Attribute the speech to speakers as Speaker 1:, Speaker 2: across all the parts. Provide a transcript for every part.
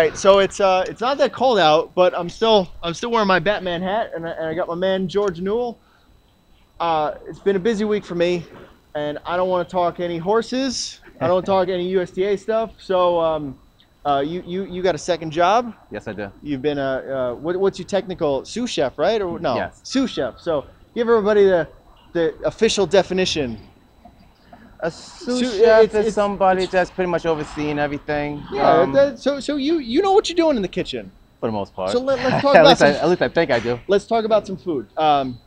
Speaker 1: Right, so it's uh it's not that cold out, but I'm still I'm still wearing my Batman hat, and I, and I got my man George Newell. Uh, it's been a busy week for me, and I don't want to talk any horses. I don't talk any USDA stuff. So um, uh, you you you got a second job.
Speaker 2: Yes, I do.
Speaker 1: You've been a uh, what, what's your technical sous chef, right? Or no?
Speaker 2: Yes.
Speaker 1: Sous chef. So give everybody the the official definition.
Speaker 2: A sous
Speaker 1: Sous-
Speaker 2: chef
Speaker 1: it's-
Speaker 2: is
Speaker 1: it's-
Speaker 2: somebody that's pretty much overseeing everything.
Speaker 1: Yeah.
Speaker 2: um,
Speaker 1: that- so so you you know what you're doing in the kitchen.
Speaker 2: for the most part.
Speaker 1: So let, let's talk
Speaker 2: at,
Speaker 1: about
Speaker 2: least I, at least I think I do.
Speaker 1: let's talk about some food. Um,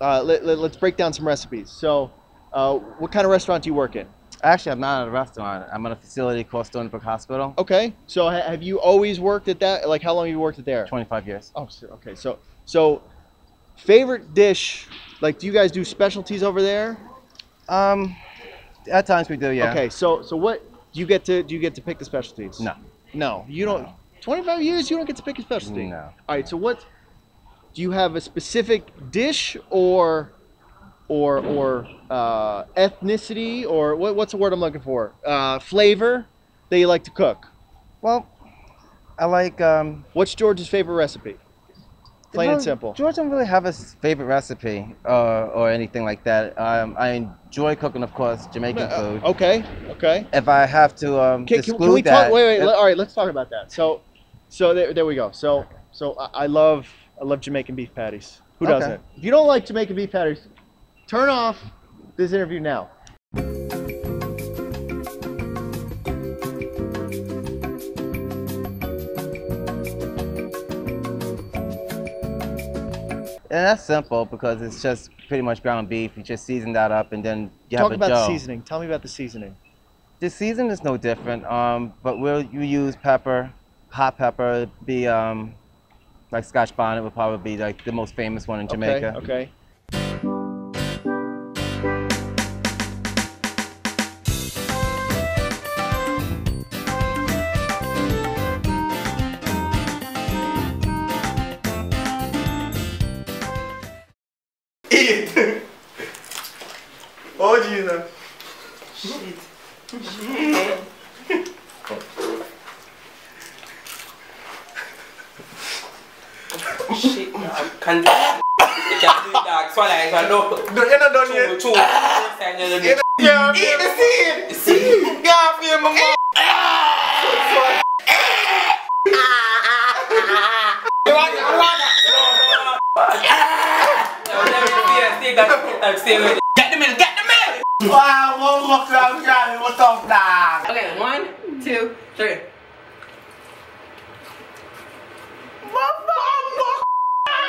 Speaker 1: uh, let, let, us break down some recipes. So, uh, what kind of restaurant do you work in?
Speaker 2: Actually, I'm not at a restaurant. I'm at a facility called Stony Brook Hospital.
Speaker 1: Okay. So, ha- have you always worked at that? Like, how long have you worked at there?
Speaker 2: 25 years.
Speaker 1: Oh, so- okay. So, so favorite dish? Like, do you guys do specialties over there?
Speaker 2: Um, at times we do, yeah.
Speaker 1: Okay. So, so what do you get to? Do you get to pick the specialties?
Speaker 2: No.
Speaker 1: No, you don't.
Speaker 2: No.
Speaker 1: 25 years, you don't get to pick a specialty.
Speaker 2: No.
Speaker 1: All right. So, what do you have a specific dish or or or uh, ethnicity or what, what's the word I'm looking for? Uh, flavor that you like to cook.
Speaker 2: Well, I like. Um,
Speaker 1: What's George's favorite recipe? Plain and simple.
Speaker 2: George don't really have a favorite recipe uh, or anything like that. Um, I enjoy cooking, of course, Jamaican
Speaker 1: Uh,
Speaker 2: food.
Speaker 1: okay. Okay.
Speaker 2: If I have to um,
Speaker 1: Can, can, we
Speaker 2: that,
Speaker 1: talk? Wait, wait.
Speaker 2: if-
Speaker 1: let- all right, let's talk about that. So, so there, there we go. So, so I, I love, I love Jamaican beef patties. Who
Speaker 2: Okay.
Speaker 1: doesn't? If you don't like Jamaican beef patties, turn off this interview now.
Speaker 2: And that's simple because it's just pretty much ground beef. You just season that up and then you
Speaker 1: Talk
Speaker 2: have a
Speaker 1: about
Speaker 2: dough.
Speaker 1: the seasoning. Tell me about the seasoning.
Speaker 2: The season is no different, um, but we'll you use pepper, hot pepper. Be um, like Scotch bonnet would probably be like the most famous one in Jamaica.
Speaker 1: Okay. Okay.
Speaker 3: Eat. Oh, Gina.
Speaker 4: Shit, dog. Can do it. You can't do it, dog. Swallow it, swallow.
Speaker 3: No, you're not done yet.
Speaker 4: Chew, chew. Stand there,
Speaker 3: Eat the, yeah, eat the seed.
Speaker 4: See?
Speaker 3: God, feel my mom.
Speaker 4: Stay back. Stay stay with it. Get the middle. Get the middle.
Speaker 3: Wow, one more crowd, crowd, what's up, dog?
Speaker 4: Okay, one, two, three.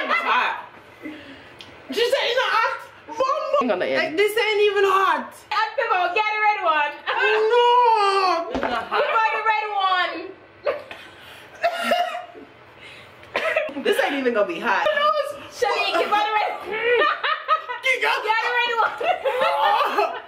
Speaker 4: It's hot.
Speaker 3: She say it's not hot.
Speaker 4: Hang on
Speaker 3: Like, this ain't even hot.
Speaker 5: Hot pepper, get the red one.
Speaker 3: No.
Speaker 4: It's not
Speaker 5: Give
Speaker 4: hot.
Speaker 5: her the red one.
Speaker 3: This ain't even gonna be hot.
Speaker 5: Shani, give her the red Get the red one.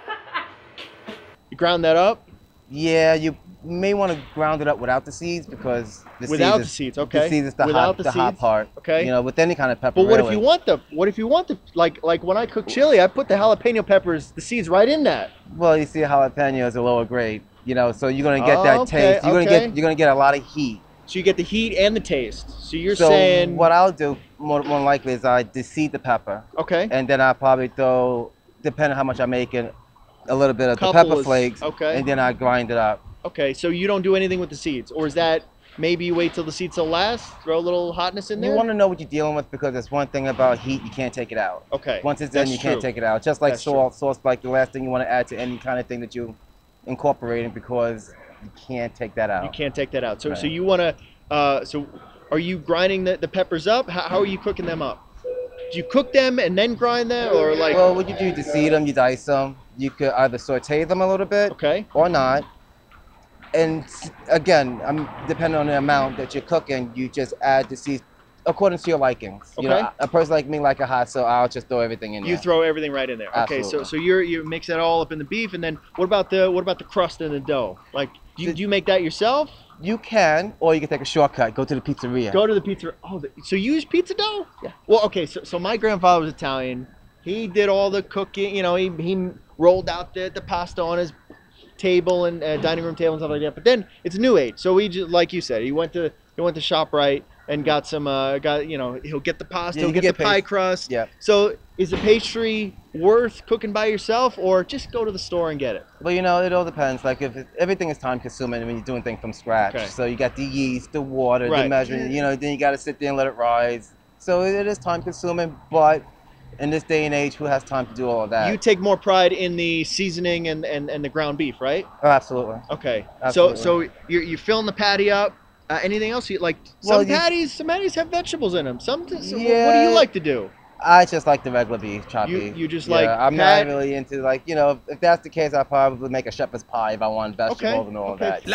Speaker 1: You ground that up
Speaker 2: Yeah, you may want to ground it up without the seeds because the
Speaker 1: without
Speaker 2: seeds
Speaker 1: the
Speaker 2: is,
Speaker 1: seeds. Okay.
Speaker 2: The seeds is the
Speaker 1: without
Speaker 2: hot,
Speaker 1: the,
Speaker 2: the, hot part.
Speaker 1: Okay.
Speaker 2: You know, with any kind of pepper.
Speaker 1: But what if you want the? What if you want the? Like like when I cook chili, I put the jalapeno peppers, the seeds right in that.
Speaker 2: Well, you see, jalapeno is a lower grade. You know, so you're gonna get
Speaker 1: Oh,
Speaker 2: that
Speaker 1: okay,
Speaker 2: taste. You're gonna get you're gonna get a lot of heat.
Speaker 1: So you get the heat and the taste. So you're
Speaker 2: so
Speaker 1: saying
Speaker 2: what I'll do more, more likely is I deseed the pepper,
Speaker 1: okay?
Speaker 2: and then I probably throw, depending on how much I'm making, a little bit of the pepper
Speaker 1: is-
Speaker 2: flakes,
Speaker 1: okay.
Speaker 2: and then I grind it up.
Speaker 1: Okay, so you don't do anything with the seeds, or is that maybe you wait till the seeds will last, throw a little hotness in there?
Speaker 2: You want to know what you're dealing with because there's one thing about heat you can't take it out.
Speaker 1: okay.
Speaker 2: Once it's
Speaker 1: that's
Speaker 2: you can't take it out. Just like
Speaker 1: That's true.
Speaker 2: salt, salt's like the last thing you want to add to any kind of thing that you incorporating because you can't take that out.
Speaker 1: You can't take that out. So so you want to. Uh, so are you grinding the, the peppers up? How, how are you cooking them up? Do you cook them and then grind them, or like?
Speaker 2: well, what you do, you seed them, you dice them. You could either saute them a little bit
Speaker 1: okay.
Speaker 2: or not. And again, I'm depending on the amount that you're cooking, you just add the seeds according to your likings. You know,
Speaker 1: Okay.
Speaker 2: a person like me like a hot, so I'll just throw everything in
Speaker 1: You
Speaker 2: there.
Speaker 1: throw everything right in there. Okay, so so you're you mix that all up in the beef, and then what about the what about the crust and the dough? Like, do you,
Speaker 2: The-
Speaker 1: do you make that yourself?
Speaker 2: You can, or you can take a shortcut. Go to the pizzeria.
Speaker 1: Go to the pizzeria. Oh, the, so you use pizza dough?
Speaker 2: Yeah.
Speaker 1: Well, okay. So, so my grandfather was Italian. He did all the cooking. You know, he, he rolled out the, the pasta on his table and uh, dining room table and stuff like that. But then it's a new age. So we just like you said, he went to he went to Shoprite and got some uh, got you know he'll get the pasta,
Speaker 2: Yeah,
Speaker 1: he'll
Speaker 2: you
Speaker 1: get, the
Speaker 2: get
Speaker 1: pie crust.
Speaker 2: Yeah.
Speaker 1: So is the pastry worth cooking by yourself or just go to the store and get it?
Speaker 2: Well, you know, it all depends. Like if it, everything is time consuming when you're doing things from scratch.
Speaker 1: Okay.
Speaker 2: So you got the yeast, the water,
Speaker 1: Right.
Speaker 2: the measuring. You know, then you got to sit there and let it rise. So it is time consuming, but in this day and age, who has time to do all of that?
Speaker 1: You take more pride in the seasoning and, and, and the ground beef, right?
Speaker 2: oh, absolutely.
Speaker 1: Okay.
Speaker 2: Absolutely.
Speaker 1: So so you're, you're filling the patty up. Uh, anything else you like? Some
Speaker 2: Well, you-
Speaker 1: patties, some patties have vegetables in them. Some. so What do you like to do?
Speaker 2: I just like the regular beef, chopped
Speaker 1: You-
Speaker 2: beef.
Speaker 1: you just
Speaker 2: Yeah,
Speaker 1: like
Speaker 2: I'm
Speaker 1: pat-
Speaker 2: not really into like you know. If that's the case, I'd probably make a shepherd's pie if I want vegetables and all
Speaker 1: okay.
Speaker 2: that.